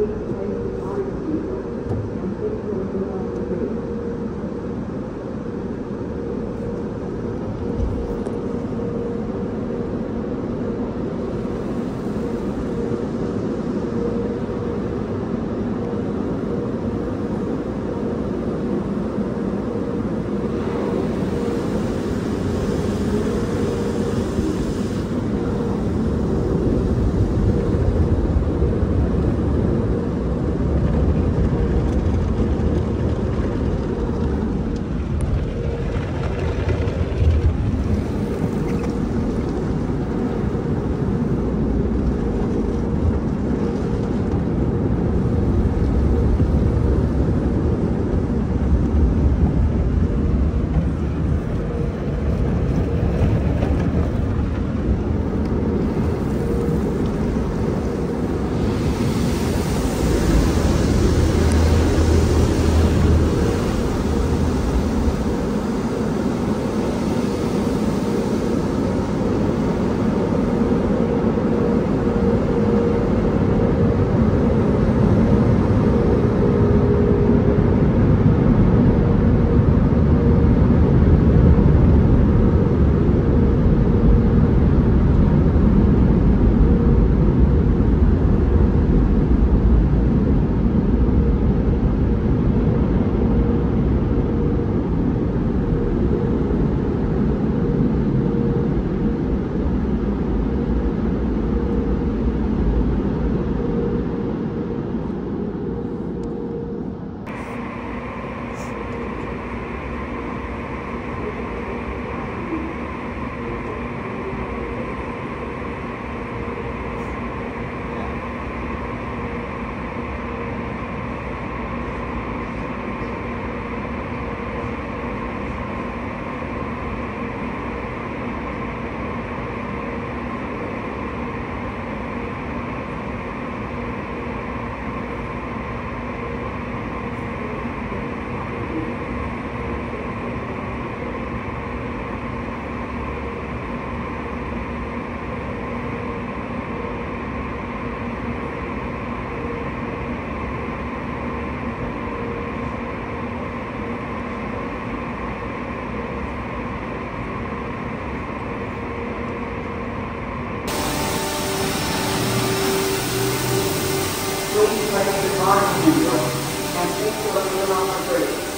Thank you. And the and thank you. the for